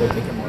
We'll.